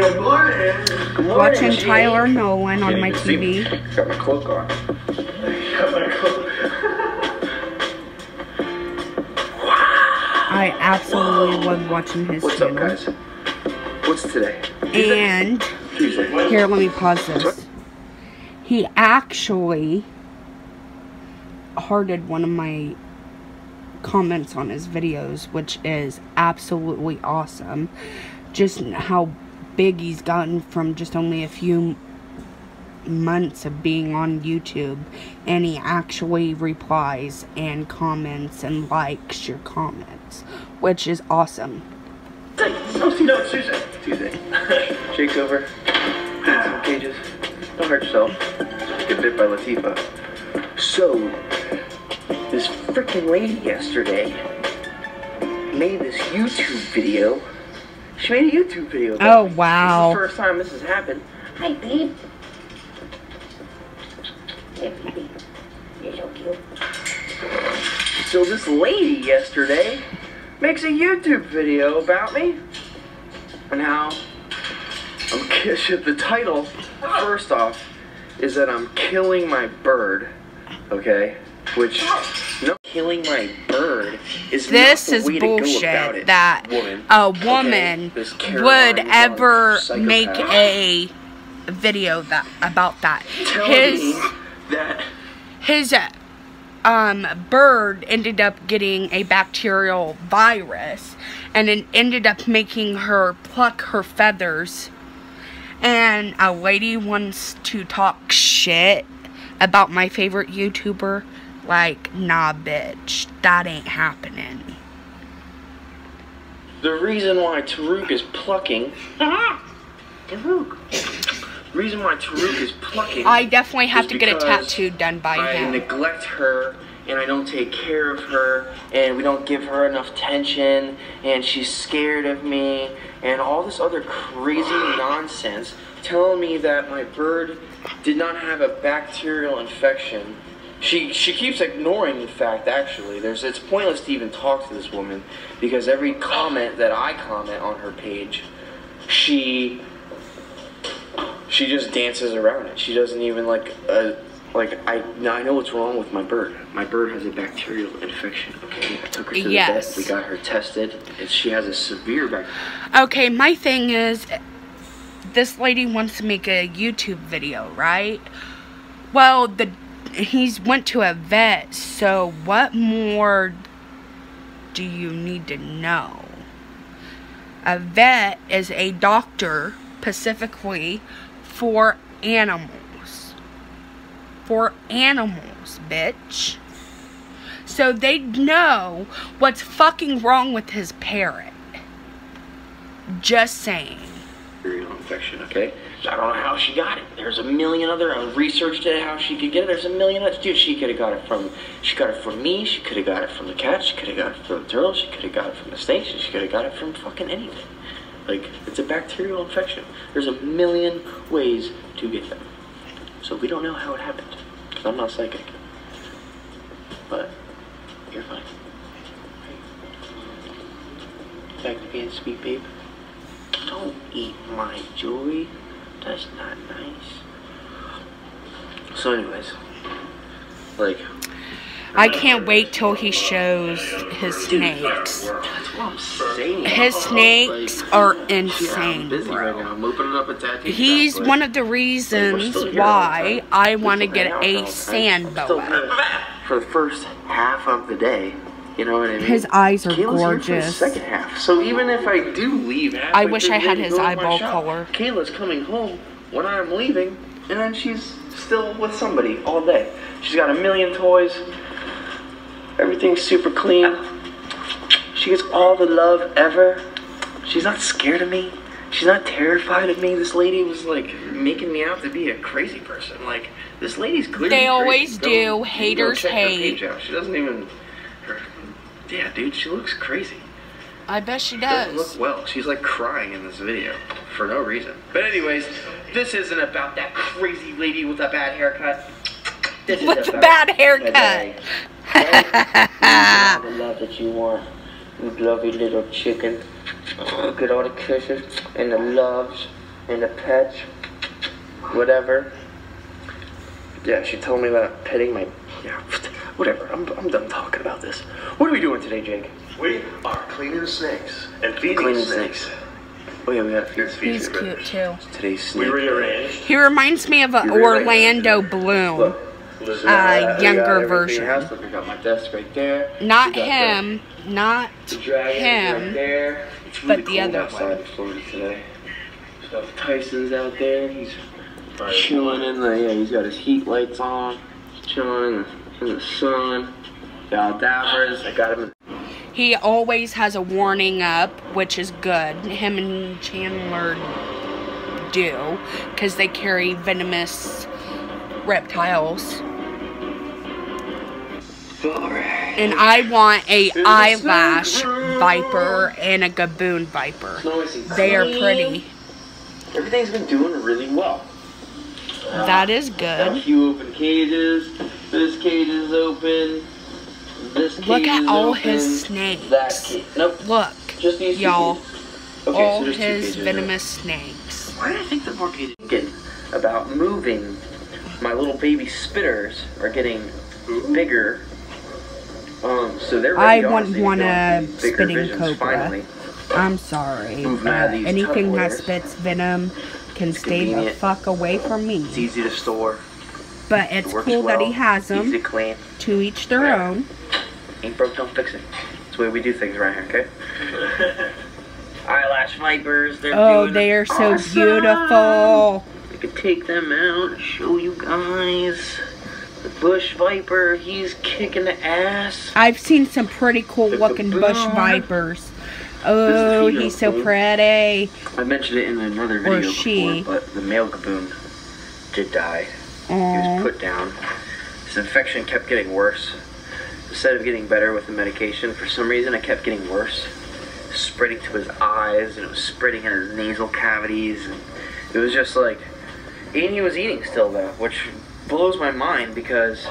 Good morning. Good morning, Watching. Tyler Nolan on my. TV. Got my cloak on. Got my coat. I absolutely love watching his What's up, guys? What's today? And Tuesday. here, let me pause this. He actually hearted one of my comments on his videos, which is absolutely awesome. Just how big he's gotten from just only a few months of being on YouTube, and he actually replies and comments and likes your comments, which is awesome. No, no, Tuesday. Tuesday. Jake's over. Some cages. Don't hurt yourself. Get bit by Latifa. So, this freaking lady yesterday made this YouTube video. She made a YouTube video. Oh, me. wow. This is the first time this has happened. Hi, babe. Hey, baby. You're so cute. So this lady yesterday makes a YouTube video about me and how I'm ki- the title first off is that I'm killing my bird, okay? Which oh. no killing my bird is This is way to go bullshit that woman, a woman Caroline would ever make a video that about that. Tell His that his um bird ended up getting a bacterial virus and it ended up making her pluck her feathers. And a lady wants to talk shit about my favorite YouTuber like nah bitch that ain't happening The reason why Taruk is plucking. Taruk. The reason why Taruk is plucking. I definitely have to get a tattoo done by I him neglect her and I don't take care of her and we don't give her enough attention and she's scared of me and all this other crazy nonsense telling me that my bird did not have a bacterial infection. She she keeps ignoring the fact actually. There's it's pointless to even talk to this woman because every comment that I comment on her page, she she just dances around it. She doesn't even like uh like I now I know what's wrong with my bird. My bird has a bacterial infection. Okay, I took her to the vet. We got her tested, and she has a severe bac. Okay, my thing is, this lady wants to make a YouTube video, right? Well, the he's went to a vet, so what more do you need to know? A vet is a doctor specifically for animals. For animals, bitch. So they know what's fucking wrong with his parrot. Just saying. Bacterial infection. Okay, I don't know how she got it. There's a million other. I researched it how she could get it. There's a million other. Dude, she could have got it from. She got it from me. She could have got it from the cat. She could have got it from the turtle. She could have got it from the snake. She could have got it from fucking anything. Like it's a bacterial infection. There's a million ways to get them. So we don't know how it happened. Cause I'm not psychic. But you're fine. Back to being sweet, babe. Don't eat my jewelry. That's not nice. So, anyways, like. I can't wait till he shows his snakes. That's what I'm saying. His snakes are insane, bro. now. I'm opening up a tattoo He's one of the reasons still here all the why. I want to get a sand boa. For the first half of the day, you know what I mean? His eyes are Kayla's here for the gorgeous. second half. So even if I do leave I wish I had his go to my eyeball color. Kayla's coming home when I'm leaving, and then she's still with somebody all day. She's got a million toys. Everything's super clean. She gets all the love ever. She's not scared of me. She's not terrified of me. This lady was like making me out to be a crazy person. Like this lady's clearly. They always Go- do. Haters hate. She doesn't even. Yeah, dude, she looks crazy. I bet she Doesn't does. look well. She's like crying in this video for no reason. But anyways, this isn't about that crazy lady with a bad haircut. This With the about bad haircut. today. Right? You get all the love that you want. You lovely little chicken. uh, get all the kisses and the loves and the pets, whatever. Yeah, she told me about petting my. Yeah, whatever. I'm, I'm done talking about this. What are we doing today, Jake? We are cleaning snakes and feeding Cleaning snakes. snakes. Oh yeah, we gotta feed Let's He's cute Rich. too. today's snake. We rearranged. He reminds me of an Orlando Bloom. Look. Listen, Uh, I younger everything version. the house. Look, I got my desk right there. Not We got the- him, not The him. right there. It's but really the cold other outside one. in Florida today. So Tyson's out there. He's chilling in the yeah. He's got his heat lights on. He's chilling in the, sun. I got him. He always has a warning up, which is good. Him and Chandler do, because they carry venomous reptiles. And I want a eyelash viper and a gaboon viper. They are pretty. Everything's been doing really well. That is Got a good. few open cages. This cage is open. This cage Look at is all open. his That snakes. cage. Nope. Look, Just these y'all. Okay, All so his cages, right? venomous snakes. Why do I think the more cages? Thinking about moving. My little baby spitters are getting bigger. Um, so they're I ready, wouldn't honestly, to want go a on spitting visions, cobra. Finally. I'm sorry. Moving but anything that spits venom can stay the fuck away from me. It's easy to store. But it's works cool well. that he has Easy them. clean. To each their Yeah. own. Ain't broke, don't fix it. That's the way we do things around here, okay? Eyelash vipers, they're Oh, doing they are so awesome. beautiful. I could take them out and show you guys. The bush viper, he's kicking the ass. I've seen some pretty cool The looking bush vipers. Oh, he's so gaboon. pretty. I mentioned it in another Or video she. before, but the male gaboon did die. He was put down. His infection kept getting worse. Instead of getting better with the medication, for some reason it kept getting worse. Spreading to his eyes, and it was spreading in his nasal cavities. And it was just like, and he was eating still though, which blows my mind because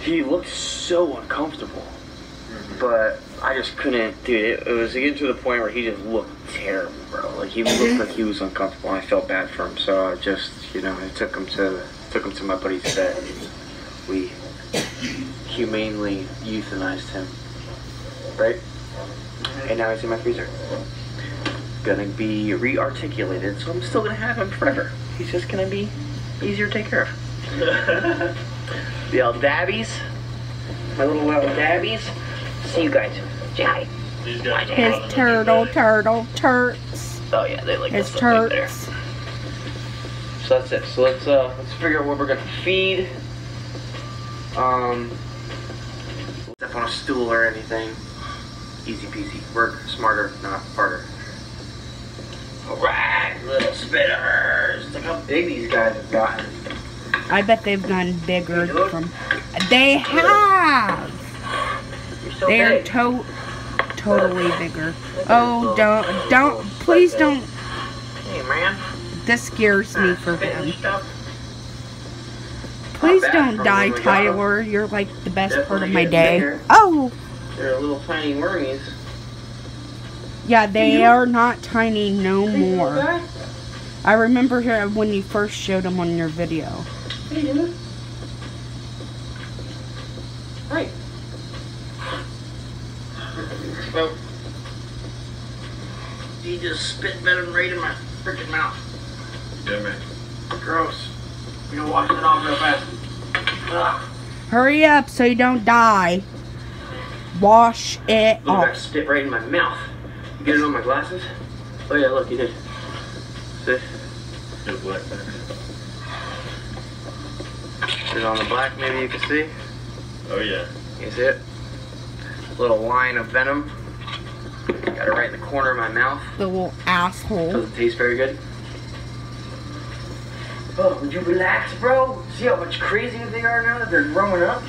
he looked so uncomfortable. Mm-hmm. But I just couldn't, dude. It, it was getting to the point where he just looked terrible, bro. Like he looked mm-hmm. like he was uncomfortable. and I felt bad for him, so I just, you know, I took him to took him to my buddy's vet. And we humanely euthanized him, right? And now he's in my freezer. Gonna be re-articulated, so I'm still gonna have him forever. He's just gonna be easier to take care of. the Aldabbies, my little Aldabbies. See you guys. Say. These guys His are turtle, turtle, turts. Oh yeah, they like His this stuff right there. turts. So that's it. So let's uh let's figure out what we're gonna feed. Um step on a stool or anything. Easy peasy. Work smarter, not harder. Alright, little spitters. Look how big these guys have gotten. I bet they've gotten bigger from. They have. You're so They're big. to totally bigger. Oh, don't, don't, please don't. Hey man. This scares me for him. Please don't die, when we got 'em. Tyler. You're like the best part of my day. Oh, They're little tiny wormies. yeah, they are not tiny no more. I remember when you first showed them on your video. Hey. Well, he just spit venom right in my freaking mouth. Yeah, man. Gross. You know, wash it off real fast. Ugh. Hurry up so you don't die. Wash it Look, that off. spit right in my mouth. You get it on my glasses? Oh yeah, look, you did. See? Good black. Is it on the black? Maybe you can see. Oh, yeah. You see it? A Little line of venom. Got it right in the corner of my mouth. Little asshole. Doesn't taste very good. Oh, would you relax, bro? See how much crazier they are now that they're growing up?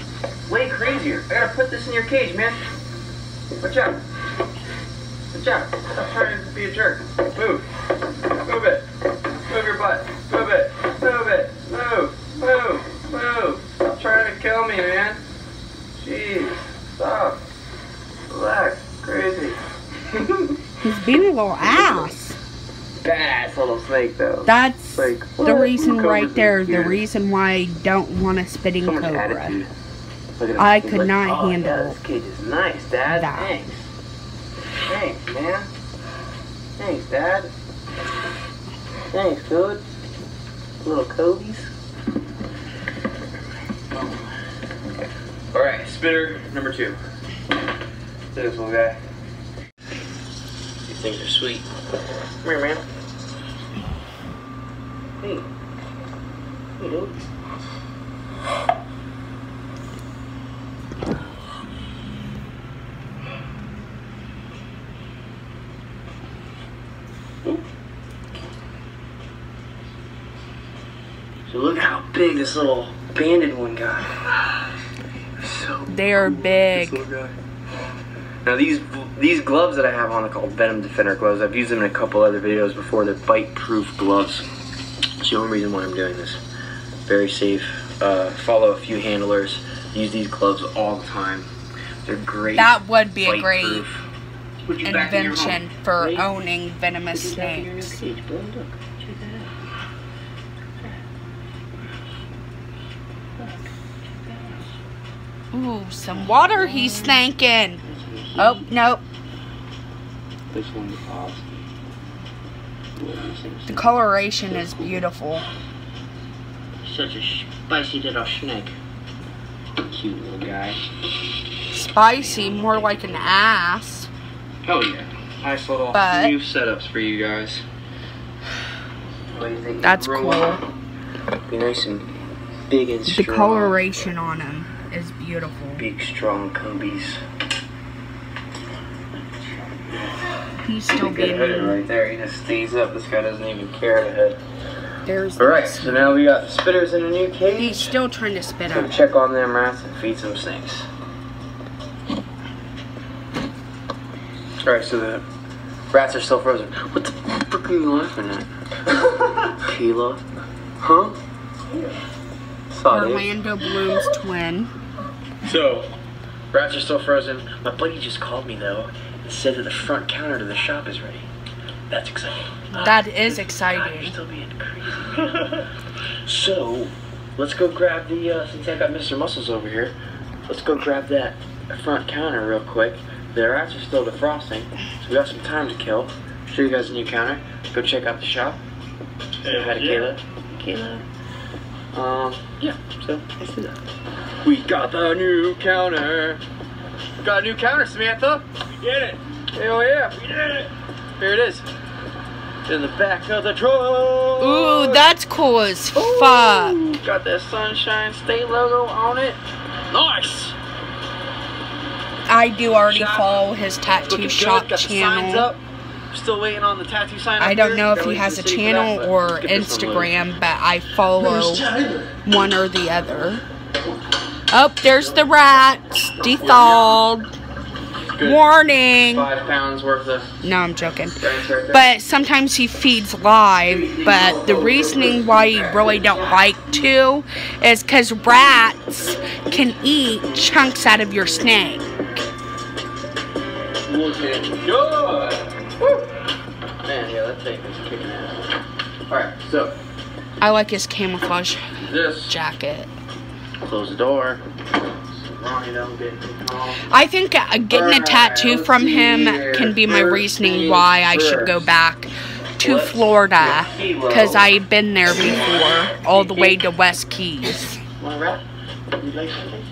Way crazier. I gotta put this in your cage, man. Watch out. Watch out. Stop trying to be a jerk. Move. Move it. Move your butt. Move it. Move it. Move. Move. Move. Stop trying to kill me, man. Jeez. Stop. Relax. Crazy. He's being a little ass. Badass little snake though. That's Like, the reason right there. The weird. reason why I don't want a spitting So cobra. Look at him. I could like, not oh, handle Yeah, this kid is nice, Dad. that. Thanks. Thanks, man. Thanks, Dad. Thanks, dude. Little Kobe's. All right, spitter number two. This little guy. These things are sweet. Come here, man. Hey. Hey, dude. So look how big this little banded one got. So They are big. This little guy. Now these these gloves that I have on are called Venom Defender gloves. I've used them in a couple other videos before. They're bite-proof gloves. It's the only reason why I'm doing this. Very safe. Uh, follow a few handlers. Use these gloves all the time. They're great. That would be a great bite-proof. Put you back in invention for right? owning venomous Put you back in your new snakes. cage, bro. Look, check that out. Ooh, some water he's thinking. Oh, nope. This one's awesome. The coloration is beautiful. Such a spicy little snake. Cute little guy. Spicy, more like an ass. Oh yeah. Nice little But- new setups for you guys. That's cool. Be nice and big and strong. The coloration on him is beautiful. Big strong Kobe's. He's still header being. right there. He just stays up. This guy doesn't even care to hit. There's. Alright, so now we got spitters in a new cage. He's still trying to spit So out. check on them rats and feed some snakes. Alright, so the rats are still frozen. What the fuck are you laughing at? Keela? Huh? Saw it. Orlando Bloom's twin. So, rats are still frozen. My buddy just called me though and said that the front counter to the shop is ready. That's exciting. That is God, you're exciting. still being crazy. so, let's go grab the, uh, since I got Mr. Muscles over here, let's go grab that front counter real quick. The rats are still defrosting, so we got some time to kill. Show you guys the new counter. Go check out the shop. Say hi to Kayla. Kayla. Um, yeah, so let's do that. We got the new counter. We got a new counter, Samantha. We did it. Hell yeah. We did it. Here it is. In the back of the truck. Ooh, that's cool as fuck. Got that Sunshine State logo on it. Nice. I do already Shop. follow his Looking tattoo good. shop Got the signs channel. up. Still waiting on the tattoo sign. I don't here. know if Gotta he has a the city for that, channel or let's get this one loaded. Instagram, but I follow one or the other. Oh, there's the rats. Dethawed. Good. Warning. Five pounds worth of No, I'm joking. right. But sometimes he feeds live. But the reasoning why you really don't like to is because rats can eat chunks out of your snake. Looking good. Woo. Man, yeah, that is kicking ass. Alright, so I like his camouflage this. jacket. Close the door. Ronnie don't get home. I think uh, getting a tattoo from him can be my reasoning why I should go back to Florida because I've been there before, all the way to West Keys. Want a wrap? You like something?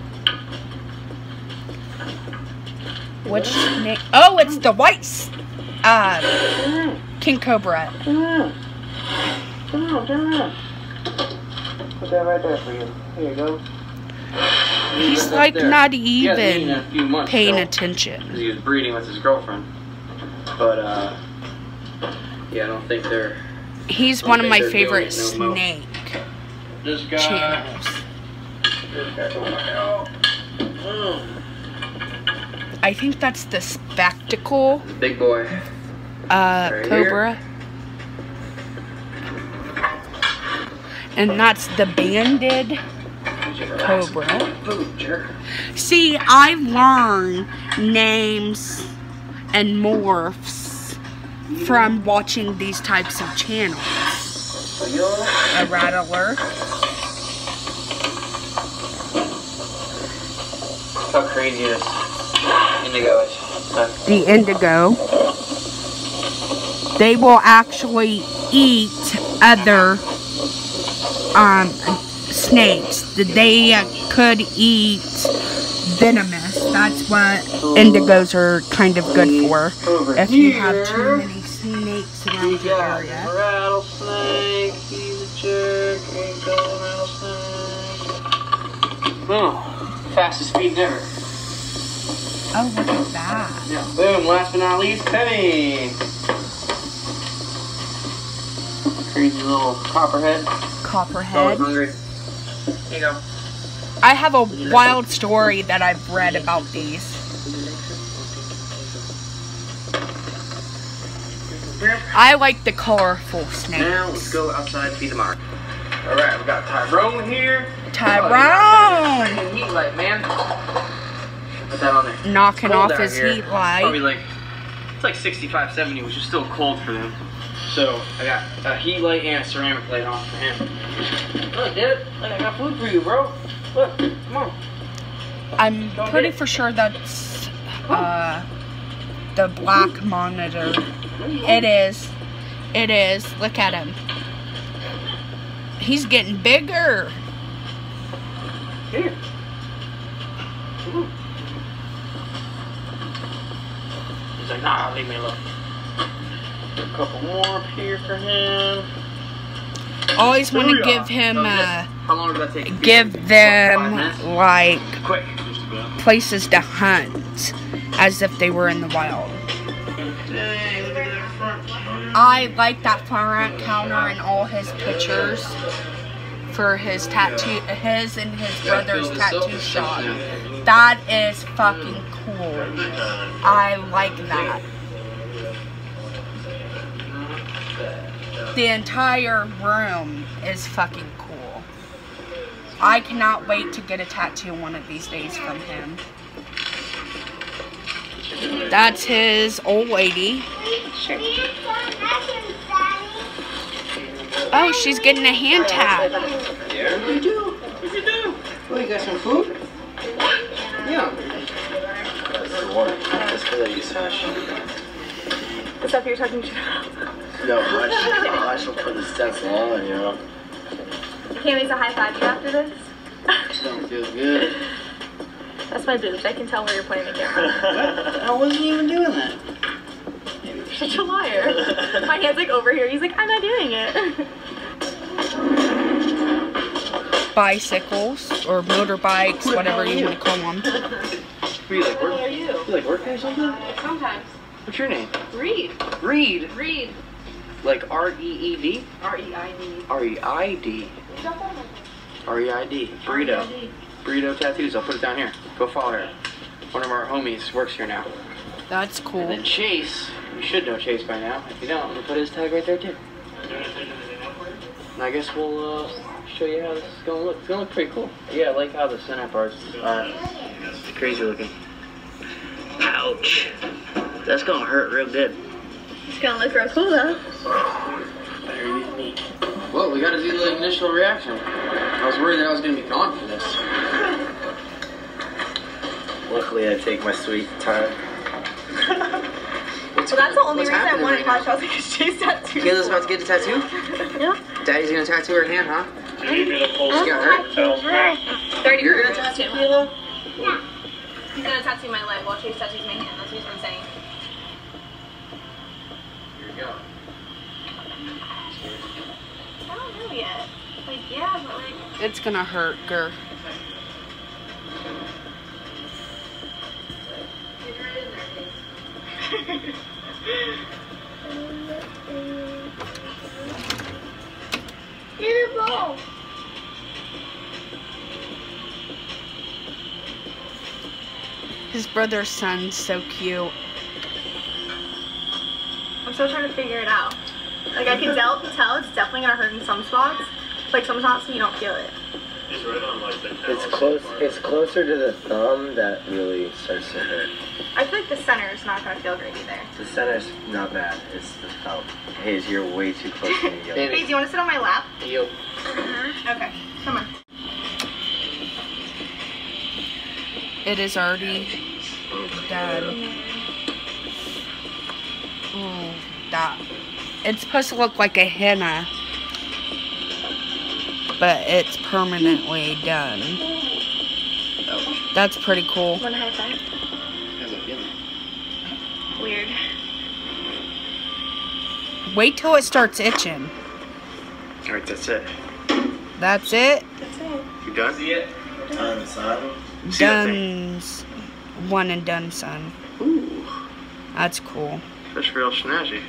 Which snake? Oh, it's the white, uh, king cobra. Turn around. Turn around, turn around. Put that right there for you. Here you go. He's like there. not He hasn't eaten in even months, paying though, attention. 'cause he was breeding with his girlfriend. But, uh, yeah, I don't think they're. He's one of my favorite no snake This guy. channels. This guy going. Mm. I think that's the spectacle Big boy. uh, Right cobra. And that's the banded cobra. See, I've learned names and morphs from watching these types of channels. A rattler. How crazy is indigo is. So, The indigo. They will actually eat other um, snakes. They could eat venomous. That's what indigos are kind of good for. If you have too many snakes around your area. rattlesnake. He's a jerk. Ain't going rattlesnake. Boom. Fastest speed ever. Oh, look at that. Yeah. Boom. Last but not least, Penny. Crazy little copperhead. Copperhead. Here you go. I have a wild story that I've read about these. I like the colorful Now let's go outside feed the mark. All right, we got Tyrone here. Tyrone! Oh, Freaking heat light, man. Put that on there. Knocking off his here. heat Probably like it's like 65, 70, which is still cold for them. So I got a heat light and a ceramic light on for him. Look, dude, look, I got food for you, bro. Look, come on. I'm pretty for sure that's uh, the black monitor. It is. It is. Look at him. He's getting bigger. Here. Ooh. He's like, nah, leave me alone. A couple more up here for him. Always want to give him, That was it. uh, How long did that take? give them like Quick. places to hunt as if they were in the wild. Dang, look at that front. I like that front counter and all his pictures for his tattoo, his and his brother's tattoo shop. That is fucking cool. I like that. The entire room is fucking cool. I cannot wait to get a tattoo one of these days from him. That's his old lady. Oh, she's getting a hand tap. Yeah. What you do? What you do? Oh, you got some food? Yeah. That's because I use hash. The stuff you're talking to. No, I should, I should put the stencil on, you know. You Can't wait to high five you after this. Feels good. That's my boobs. I can tell where you're pointing the camera. What? I wasn't even doing that. You're such a liar. My hand's like over here. He's like, I'm not doing it. Bicycles or motorbikes, whatever you want to call them. Were you like work? you? You like working or something? Sometimes. What's your name? Reed. Reed. Read. Like R E E D? R E I D. R E I D. R E I D. Burrito. Burrito tattoos. I'll put it down here. Go follow her. One of our homies works here now. That's And cool. then Chase. You should know Chase by now. If you don't, I'm gonna put his tag right there too. And I guess we'll uh, show you how this is gonna look. It's gonna look pretty cool. Yeah, I like how the center parts are crazy looking. Ouch. That's gonna hurt real good. It's gonna look real cool though. Well, we gotta do the initial reaction. I was worried that I was gonna be gone for this. Luckily, I take my sweet time. What's, Well, that's the only what's reason I happening wanted right to touch. I was like, she's tattooed. Kayla's about to get a tattoo? Yeah. Daddy's gonna tattoo her hand, huh? You need me to pull She got hurt? Thirty. You're gonna tattoo Kayla? Yeah. He's gonna tattoo my leg while Chase tattoos my hand. That's what he's been saying. Here we go. I don't know yet. Like, yeah, but like. It's gonna hurt, Gur. His brother's son's so cute. I'm still trying to figure it out. Like I can tell, tell it's definitely gonna hurt in some spots. Like sometimes you don't feel it. It's right on like It's close. part. It's closer to the thumb that really starts to hurt. I feel like the center is not gonna feel great either. The center's not bad. It's the thumb. Hayes, you're way too close to me. yo. Hey, do you want to sit on my lap? Yo. Mm-hmm. Okay, come on. It is already done. Oh, that. It's supposed to look like a henna. But it's permanently done. That's pretty cool. Want a high five? How's it feeling? Weird. Wait till it starts itching. All right, that's it. That's it. That's it. You done? See it? On the side. Done. One and done, son. Ooh, That's cool. that's real snazzy.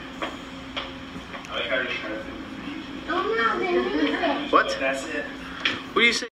What? That's it. What do you say?